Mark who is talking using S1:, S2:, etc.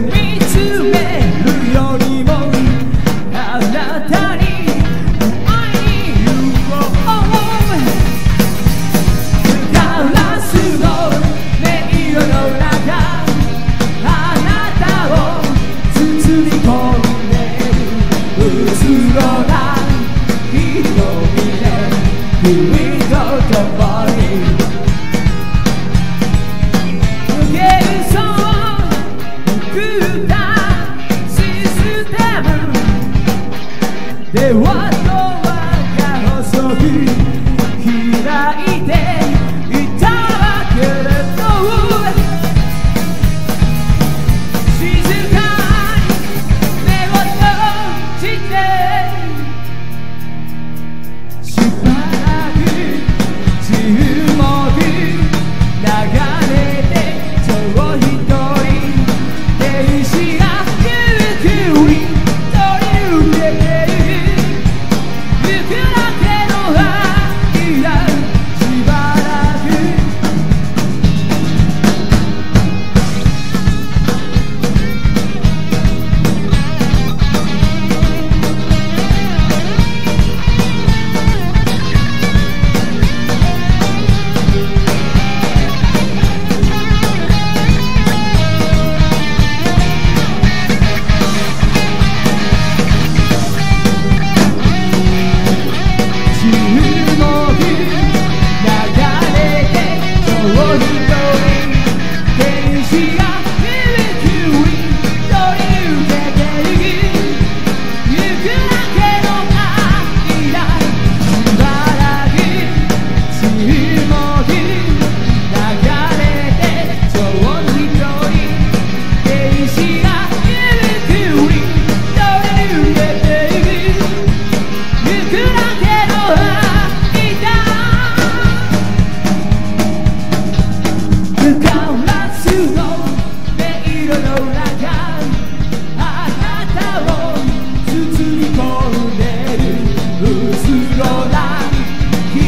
S1: 見つめるよりもあなたに会いに行こうガラスの音色の中あなたを包み込んでるうつろな瞳で君と共にでは